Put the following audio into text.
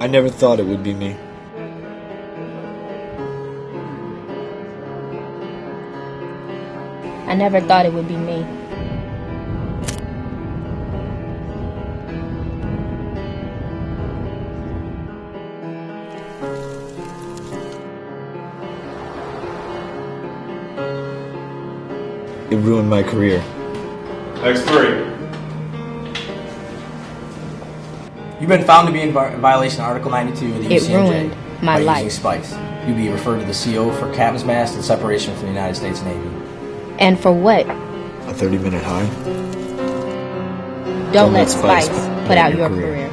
I never thought it would be me. I never thought it would be me. It ruined my career. X3. You've been found to be in violation of Article 92 of the It UCMJ ruined my by life. using spice. You'll be referred to the CO for captain's mast and separation from the United States Navy. And for what? A 30 minute high? Don't, let Spice put out your career.